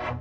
you